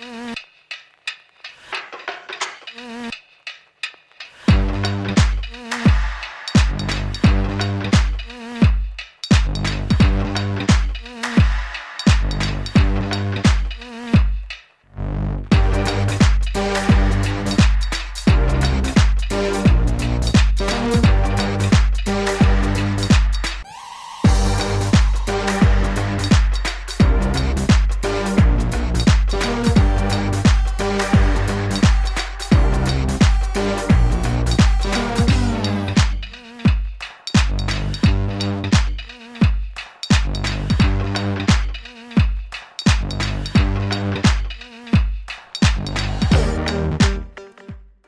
Mm.